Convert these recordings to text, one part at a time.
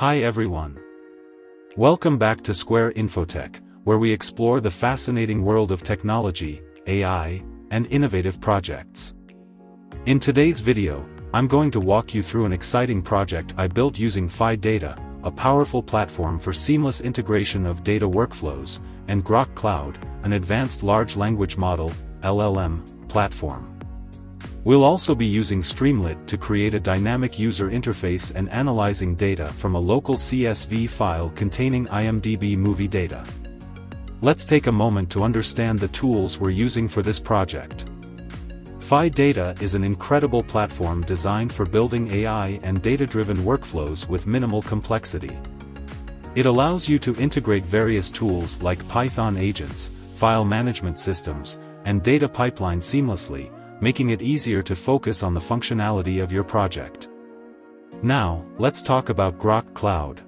Hi everyone. Welcome back to Sqware Infotech, where we explore the fascinating world of technology, AI, and innovative projects. In today's video, I'm going to walk you through an exciting project I built using PhiData, a powerful platform for seamless integration of data workflows, and Groq Cloud, an advanced large language model, LLM, platform. We'll also be using Streamlit to create a dynamic user interface and analyzing data from a local CSV file containing IMDb movie data. Let's take a moment to understand the tools we're using for this project. PhiData is an incredible platform designed for building AI and data-driven workflows with minimal complexity. It allows you to integrate various tools like Python agents, file management systems, and data pipeline seamlessly, making it easier to focus on the functionality of your project. Now, let's talk about Groq Cloud.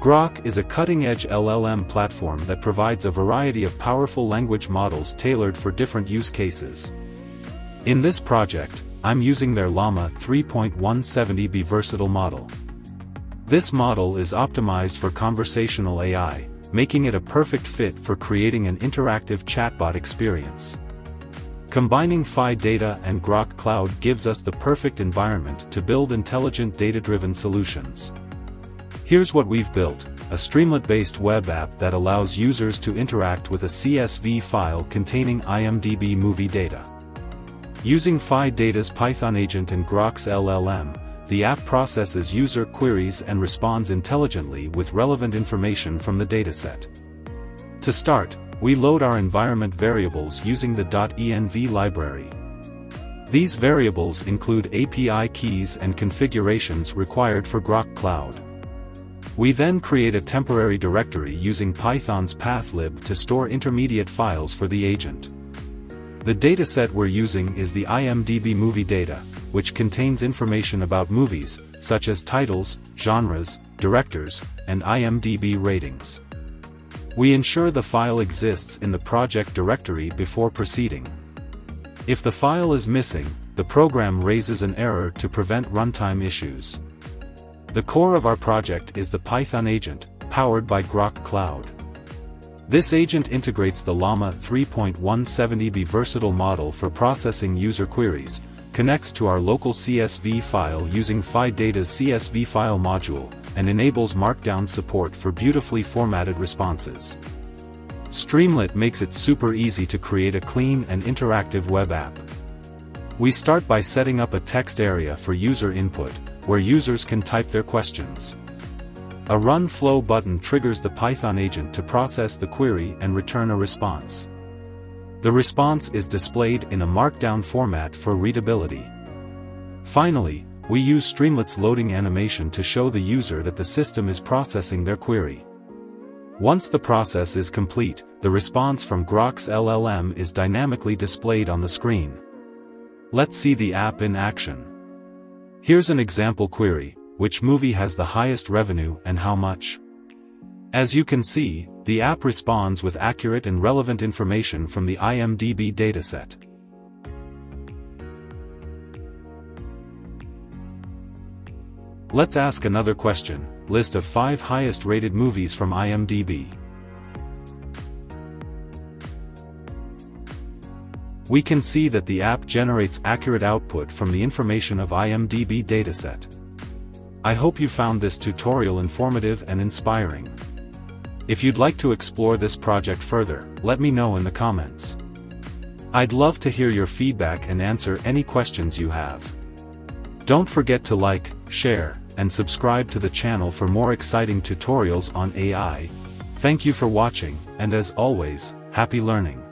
Groq is a cutting-edge LLM platform that provides a variety of powerful language models tailored for different use cases. In this project, I'm using their Llama 3.170b versatile model. This model is optimized for conversational AI, making it a perfect fit for creating an interactive chatbot experience. Combining PhiData and Groq Cloud gives us the perfect environment to build intelligent data-driven solutions. Here's what we've built, a Streamlit-based web app that allows users to interact with a CSV file containing IMDb movie data. Using PhiData's Python agent and Groq's LLM, the app processes user queries and responds intelligently with relevant information from the dataset. To start, we load our environment variables using the .env library. These variables include API keys and configurations required for Groq Cloud. We then create a temporary directory using Python's pathlib to store intermediate files for the agent. The dataset we're using is the IMDb movie data, which contains information about movies, such as titles, genres, directors, and IMDb ratings. We ensure the file exists in the project directory before proceeding. If the file is missing, the program raises an error to prevent runtime issues. The core of our project is the Python agent, powered by Groq Cloud. This agent integrates the Llama 3.170b versatile model for processing user queries, connects to our local CSV file using PhiData's CSV file module, and enables Markdown support for beautifully formatted responses. Streamlit makes it super easy to create a clean and interactive web app. We start by setting up a text area for user input, where users can type their questions. A Run Flow button triggers the Python agent to process the query and return a response. The response is displayed in a Markdown format for readability. Finally, we use Streamlit's loading animation to show the user that the system is processing their query. Once the process is complete, the response from Groq's LLM is dynamically displayed on the screen. Let's see the app in action. Here's an example query, which movie has the highest revenue and how much? As you can see, the app responds with accurate and relevant information from the IMDb dataset. Let's ask another question, list of 5 highest rated movies from IMDb. We can see that the app generates accurate output from the information of IMDb dataset. I hope you found this tutorial informative and inspiring. If you'd like to explore this project further, let me know in the comments. I'd love to hear your feedback and answer any questions you have. Don't forget to like, share, and subscribe to the channel for more exciting tutorials on AI. Thank you for watching, and as always, happy learning.